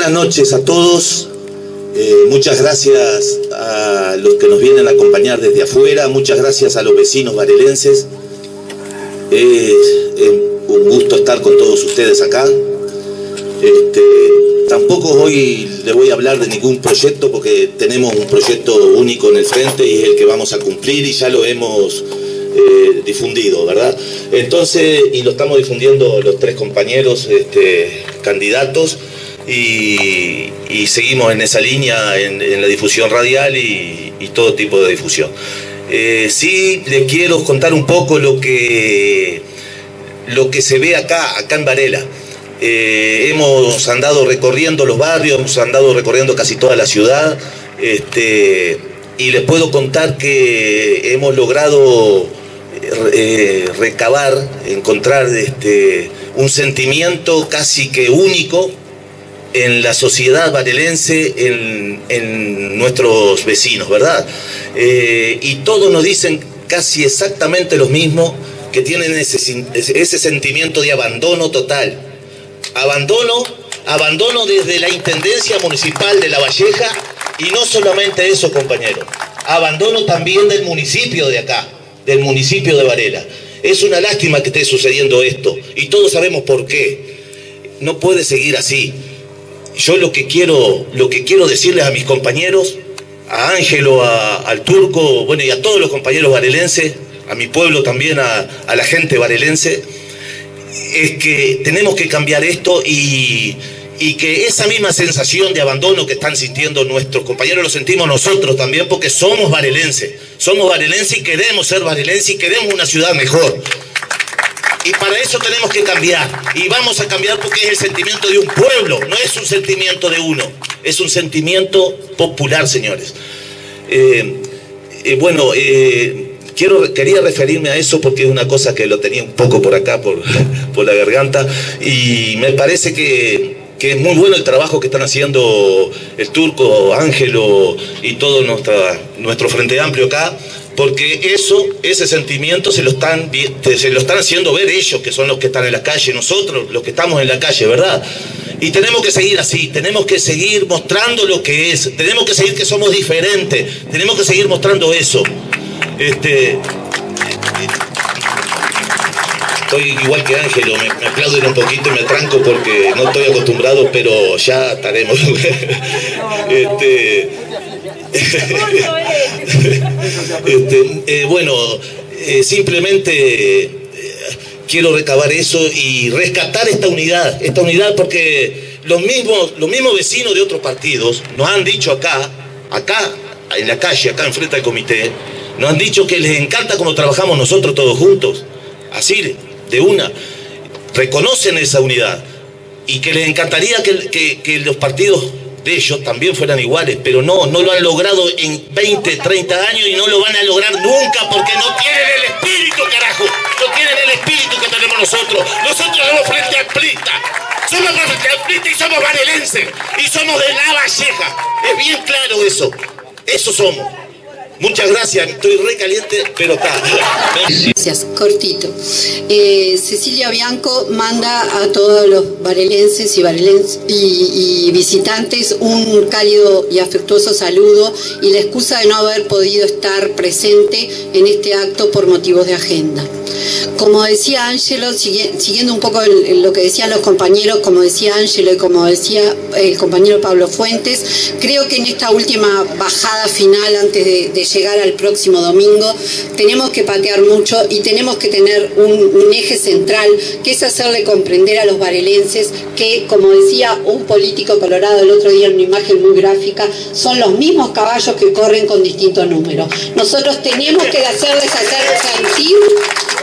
buenas noches a todos. Eh, muchas gracias a los que nos vienen a acompañar desde afuera. Muchas gracias a los vecinos varelenses. Es un gusto estar con todos ustedes acá. Este, tampoco hoy le voy a hablar de ningún proyecto porque tenemos un proyecto único en el frente y es el que vamos a cumplir y ya lo hemos eh, difundido, ¿verdad? Entonces, y lo estamos difundiendo los tres compañeros este, candidatos y, seguimos en esa línea, en, la difusión radial y, todo tipo de difusión. Eh, sí, le quiero contar un poco lo que, lo que se ve acá, acá en Varela. Eh, hemos andado recorriendo los barrios, hemos andado recorriendo casi toda la ciudad, este, y les puedo contar que hemos logrado eh, recabar, encontrar este, un sentimiento casi que único en la sociedad varelense, en, nuestros vecinos, ¿verdad? Eh, y todos nos dicen casi exactamente lo mismo, que tienen ese, ese sentimiento de abandono total. Abandono, abandono desde la Intendencia Municipal de La Valleja y no solamente eso, compañeros, abandono también del municipio de acá, del municipio de Varela. Es una lástima que esté sucediendo esto y todos sabemos por qué. No puede seguir así yo lo que quiero, lo que quiero decirles a mis compañeros, a Ángelo, al Turco, bueno, y a todos los compañeros varelenses, a mi pueblo también, a, la gente varelense, es que tenemos que cambiar esto y, y que esa misma sensación de abandono que están sintiendo nuestros compañeros lo sentimos nosotros también porque somos varelenses, somos varelenses y queremos ser varelenses y queremos una ciudad mejor. Y para eso tenemos que cambiar. Y vamos a cambiar porque es el sentimiento de un pueblo, no es un sentimiento de uno, es un sentimiento popular, señores. Eh, eh, bueno, eh, quiero, quería referirme a eso porque es una cosa que lo tenía un poco por acá, por, por la garganta, y me parece que, que, es muy bueno el trabajo que están haciendo el turco, Ángelo y todo nuestra, nuestro Frente Amplio acá porque eso, ese sentimiento se lo, están, se lo están haciendo ver ellos, que son los que están en la calle, nosotros, los que estamos en la calle, ¿verdad? Y tenemos que seguir así, tenemos que seguir mostrando lo que es, tenemos que seguir que somos diferentes, tenemos que seguir mostrando eso. Este, estoy igual que Ángelo, me, me aplauden un poquito y me tranco porque no estoy acostumbrado, pero ya estaremos. este, este, eh, bueno, eh, simplemente eh, quiero recabar eso y rescatar esta unidad, esta unidad porque los mismos, los mismos vecinos de otros partidos nos han dicho acá, acá, en la calle, acá enfrente del comité, nos han dicho que les encanta cómo trabajamos nosotros todos juntos, así, de una, reconocen esa unidad y que les encantaría que los partidos ellos también fueran iguales, pero no, no lo han logrado en 20, 30 años y no lo van a lograr nunca porque no tienen el espíritu, carajo, no tienen el espíritu que tenemos nosotros. Nosotros somos frente al Plita, somos frente al Plita y somos varelenses y somos de la Valleja. Es bien claro eso, eso somos. Muchas gracias, estoy re caliente, pero está. Gracias, cortito. Eh, Cecilia Bianco manda a todos los varelenses y, y, visitantes un cálido y afectuoso saludo y la excusa de no haber podido estar presente en este acto por motivos de agenda. Como decía Ángelo, siguiendo un poco lo que decían los compañeros, como decía Ángelo y como decía el compañero Pablo Fuentes, creo que en esta última bajada final antes de, llegar al próximo domingo tenemos que patear mucho y tenemos que tener un, eje central que es hacerle comprender a los varelenses que, como decía un político colorado el otro día en una imagen muy gráfica, son los mismos caballos que corren con distintos números. Nosotros tenemos que hacerles hacer sentir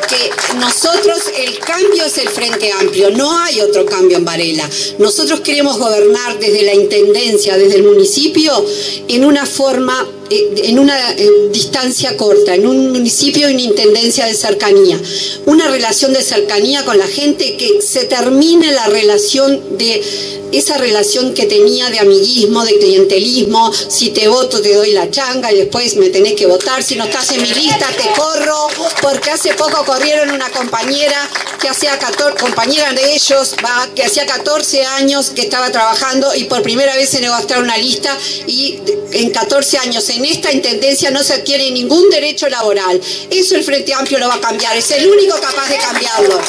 que nosotros el cambio es el Frente Amplio, no hay otro cambio en Varela. Nosotros queremos gobernar desde la Intendencia, desde el municipio, en una forma en una distancia corta, en un municipio y una intendencia de cercanía. Una relación de cercanía con la gente que se termine la relación de esa relación que tenía de amiguismo, de clientelismo, si te voto te doy la changa y después me tenés que votar, si no estás en mi lista te corro, porque hace poco corrieron una compañera que hacía 14, compañera de ellos, que hacía 14 años que estaba trabajando y por primera vez se negó una lista y en 14 años en esta intendencia no se adquiere ningún derecho laboral. Eso el Frente Amplio lo va a cambiar, es el único capaz de cambiarlo.